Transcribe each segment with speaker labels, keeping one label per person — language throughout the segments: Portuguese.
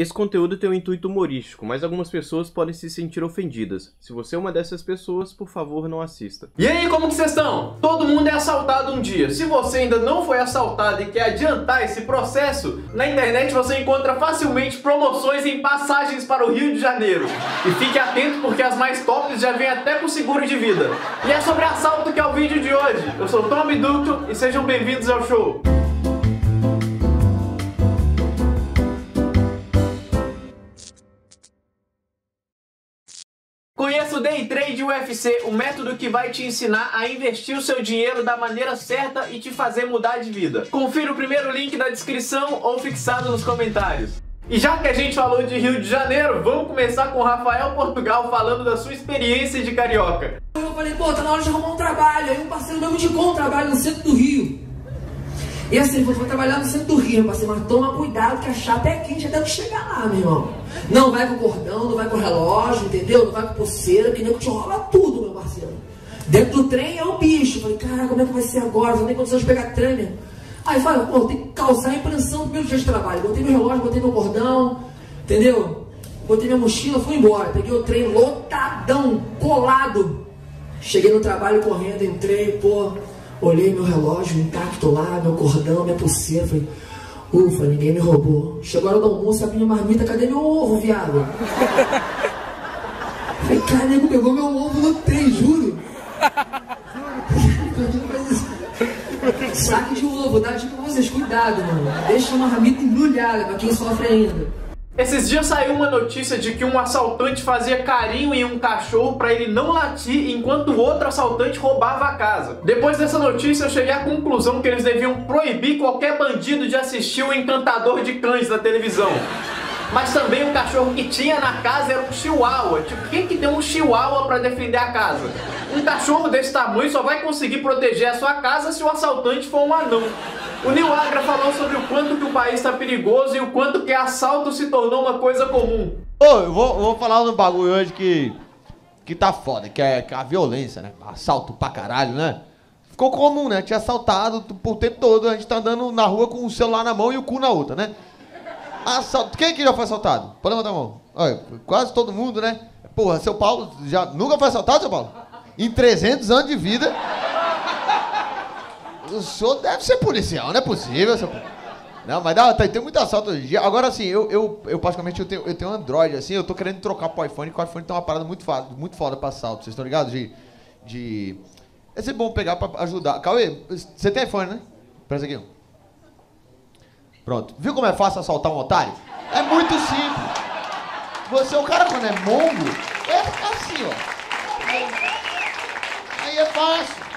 Speaker 1: Esse conteúdo tem um intuito humorístico, mas algumas pessoas podem se sentir ofendidas. Se você é uma dessas pessoas, por favor, não assista.
Speaker 2: E aí, como que vocês estão? Todo mundo é assaltado um dia. Se você ainda não foi assaltado e quer adiantar esse processo, na internet você encontra facilmente promoções em passagens para o Rio de Janeiro. E fique atento porque as mais tops já vêm até com seguro de vida. E é sobre assalto que é o vídeo de hoje. Eu sou Tom Ducto e sejam bem-vindos ao show. Conheça o Day Trade UFC, o método que vai te ensinar a investir o seu dinheiro da maneira certa e te fazer mudar de vida. Confira o primeiro link na descrição ou fixado nos comentários. E já que a gente falou de Rio de Janeiro, vamos começar com o Rafael Portugal falando da sua experiência de carioca.
Speaker 3: Eu falei, pô, tá na hora de arrumar um trabalho. Aí um parceiro meu me indicou um trabalho no centro do Rio. E assim, vou trabalhar no centro do Rio, parceiro, mas toma cuidado que a chapa é quente até que chegar lá, meu irmão. Não vai com cordão, não vai com relógio, entendeu? Não vai com pulseira, que nem que te rola tudo, meu parceiro. Dentro do trem é um bicho. Falei, cara, como é que vai ser agora? Não tem condição de pegar trem, meu. Aí fala, pô, tem que calçar a impressão do primeiro dia de trabalho. Botei meu relógio, botei meu cordão, entendeu? Botei minha mochila, fui embora. Peguei o trem lotadão, colado. Cheguei no trabalho correndo, entrei, pô, olhei meu relógio intacto lá, meu cordão, minha pulseira. Falei, ufa, ninguém me roubou. Chegou a hora do almoço, abri minha marmita, cadê meu ovo, viado? Falei, cara, nego pegou meu ovo no trem, juro. Saque de ovo, tá? Tipo vocês, cuidado, mano. Deixa uma marmita embrulhada pra quem sofre ainda.
Speaker 2: Esses dias saiu uma notícia de que um assaltante fazia carinho em um cachorro para ele não latir enquanto outro assaltante roubava a casa. Depois dessa notícia eu cheguei à conclusão que eles deviam proibir qualquer bandido de assistir o Encantador de Cães da televisão. Mas também o cachorro que tinha na casa era um chihuahua. Tipo, quem que deu um chihuahua para defender a casa? Um cachorro desse tamanho só vai conseguir proteger a sua casa se o assaltante for um anão. O Nil Agra falou sobre o quanto que o país está perigoso e o quanto que assalto se tornou uma coisa comum.
Speaker 4: Ô, eu vou, vou falar um bagulho hoje que, que tá foda, que é, que é a violência, né? Assalto pra caralho, né? Ficou comum, né? Tinha assaltado por tempo todo, a gente tá andando na rua com o celular na mão e o cu na outra, né? Assalto. Quem aqui já foi assaltado? Pode levantar a mão. Olha, quase todo mundo, né? Porra, seu Paulo já nunca foi assaltado, seu Paulo? Em 300 anos de vida. O senhor deve ser policial, não é possível, seu. Não, mas dá, tem, muito assalto hoje em dia. Agora, assim, eu, eu, eu particularmente eu tenho, eu tenho um Android, assim, eu tô querendo trocar pro iPhone, porque o iPhone tem uma parada muito foda, muito foda pra assalto. Vocês estão ligados? De. de... É sempre bom pegar pra ajudar. Cauê, você tem iPhone, né? Presta aqui. Pronto. Viu como é fácil assaltar um otário? É muito simples. Você, o cara quando é mongo, é assim, ó. Aí é fácil.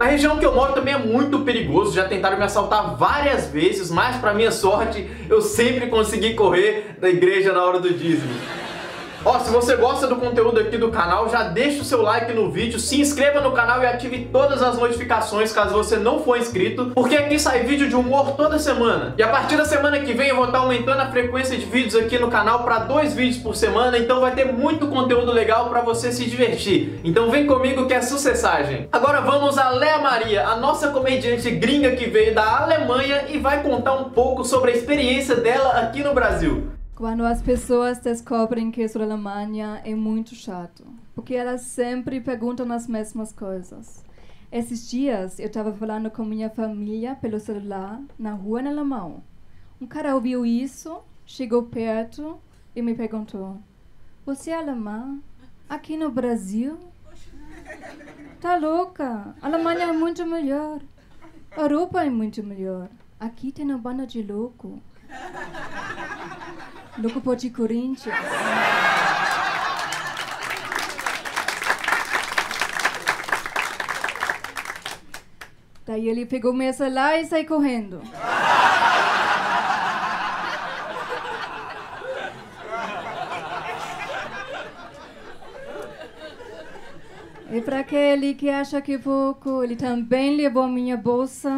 Speaker 2: Na região que eu moro também é muito perigoso, já tentaram me assaltar várias vezes, mas pra minha sorte, eu sempre consegui correr da igreja na hora do dízimo. Ó, se você gosta do conteúdo aqui do canal, já deixa o seu like no vídeo, se inscreva no canal e ative todas as notificações caso você não for inscrito, porque aqui sai vídeo de humor toda semana. E a partir da semana que vem eu vou estar aumentando a frequência de vídeos aqui no canal para dois vídeos por semana, então vai ter muito conteúdo legal para você se divertir. Então vem comigo que é sucessagem. Agora vamos a Lea Maria, a nossa comediante gringa que veio da Alemanha e vai contar um pouco sobre a experiência dela aqui no Brasil.
Speaker 5: Quando as pessoas descobrem que sou Alemanha, é muito chato. Porque elas sempre perguntam as mesmas coisas. Esses dias, eu estava falando com minha família pelo celular, na rua, na alemão. Um cara ouviu isso, chegou perto e me perguntou: Você é alemã? Aqui no Brasil? Tá louca? A Alemanha é muito melhor. A Europa é muito melhor. Aqui tem uma banda de louco. Louco por de Corinthians. Daí ele pegou meu celular e saiu correndo. E para aquele que acha que é pouco, ele também levou minha bolsa.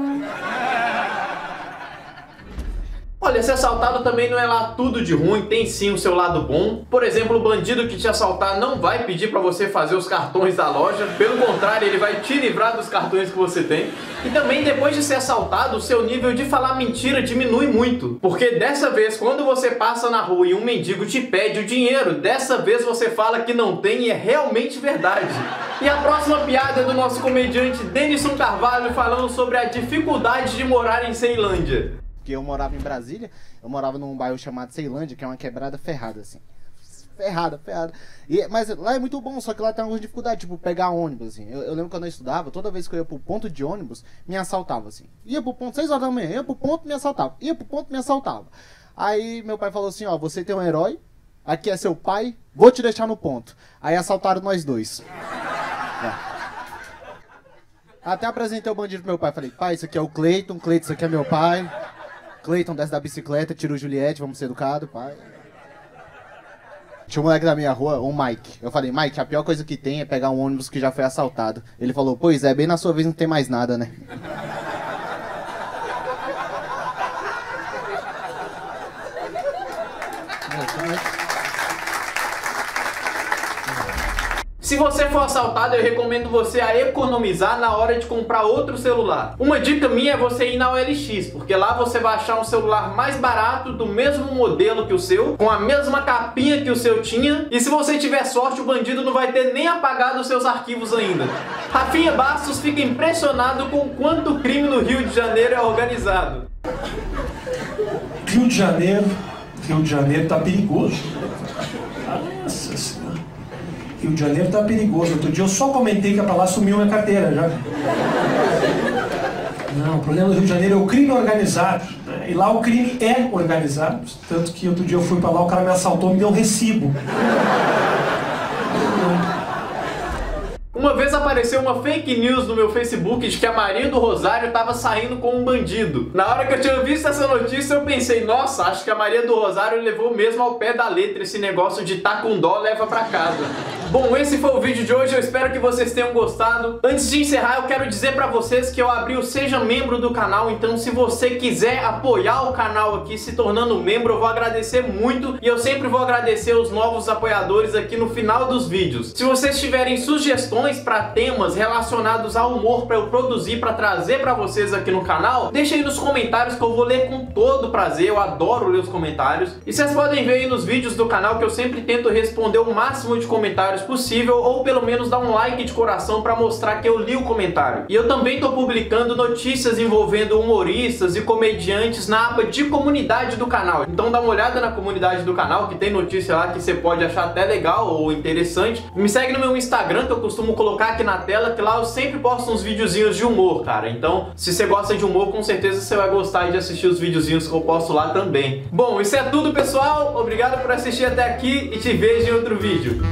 Speaker 2: Olha, ser assaltado também não é lá tudo de ruim, tem sim o seu lado bom. Por exemplo, o bandido que te assaltar não vai pedir para você fazer os cartões da loja, pelo contrário, ele vai te livrar dos cartões que você tem. E também depois de ser assaltado, o seu nível de falar mentira diminui muito, porque dessa vez quando você passa na rua e um mendigo te pede o dinheiro, dessa vez você fala que não tem e é realmente verdade. E a próxima piada é do nosso comediante Denison Carvalho falando sobre a dificuldade de morar em Ceilândia.
Speaker 6: Porque eu morava em Brasília, eu morava num bairro chamado Ceilândia, que é uma quebrada ferrada, assim. Ferrada, ferrada. E, mas lá é muito bom, só que lá tem algumas dificuldades, tipo, pegar ônibus, assim. Eu, eu lembro quando eu estudava, toda vez que eu ia pro ponto de ônibus, me assaltava, assim. Ia pro ponto 6 horas da manhã, ia pro ponto, me assaltava. Ia pro ponto, me assaltava. Aí meu pai falou assim, ó, você tem um herói, aqui é seu pai, vou te deixar no ponto. Aí assaltaram nós dois. É. Até apresentei o bandido pro meu pai. Falei, pai, isso aqui é o Cleiton, Cleiton, isso aqui é meu pai. Cleiton desce da bicicleta, tira o Juliette, vamos ser educados, pai. Tinha um moleque da minha rua, o Mike. Eu falei, Mike, a pior coisa que tem é pegar um ônibus que já foi assaltado. Ele falou, pois é, bem na sua vez não tem mais nada, né?
Speaker 2: Se você for assaltado, eu recomendo você a economizar na hora de comprar outro celular. Uma dica minha é você ir na OLX, porque lá você vai achar um celular mais barato, do mesmo modelo que o seu, com a mesma capinha que o seu tinha, e se você tiver sorte, o bandido não vai ter nem apagado os seus arquivos ainda. Rafinha Bastos fica impressionado com quanto crime no Rio de Janeiro é organizado.
Speaker 7: Rio de Janeiro, Rio de Janeiro tá perigoso. Rio de Janeiro tá perigoso. Outro dia eu só comentei que a lá sumiu minha carteira já. Não, o problema do Rio de Janeiro é o crime organizado. né? E lá o crime é organizado. Tanto que outro dia eu fui pra lá, o cara me assaltou me deu um recibo.
Speaker 2: Uma vez apareceu uma fake news no meu Facebook de que a Maria do Rosário estava saindo com um bandido. Na hora que eu tinha visto essa notícia, eu pensei, nossa, acho que a Maria do Rosário levou mesmo ao pé da letra esse negócio de tá com dó, leva pra casa. Bom, esse foi o vídeo de hoje, eu espero que vocês tenham gostado. Antes de encerrar, eu quero dizer pra vocês que eu abri o Seja Membro do canal, então se você quiser apoiar o canal aqui se tornando membro, eu vou agradecer muito e eu sempre vou agradecer os novos apoiadores aqui no final dos vídeos. Se vocês tiverem sugestões para temas relacionados ao humor para eu produzir, para trazer para vocês aqui no canal, deixa aí nos comentários que eu vou ler com todo prazer, eu adoro ler os comentários. E vocês podem ver aí nos vídeos do canal que eu sempre tento responder o máximo de comentários possível ou pelo menos dar um like de coração para mostrar que eu li o comentário. E eu também tô publicando notícias envolvendo humoristas e comediantes na aba de comunidade do canal. Então dá uma olhada na comunidade do canal que tem notícia lá que você pode achar até legal ou interessante. Me segue no meu Instagram que eu costumo colocar aqui na tela que lá eu sempre posto uns videozinhos de humor, cara. Então, se você gosta de humor, com certeza você vai gostar de assistir os videozinhos que eu posto lá também. Bom, isso é tudo, pessoal. Obrigado por assistir até aqui e te vejo em outro vídeo.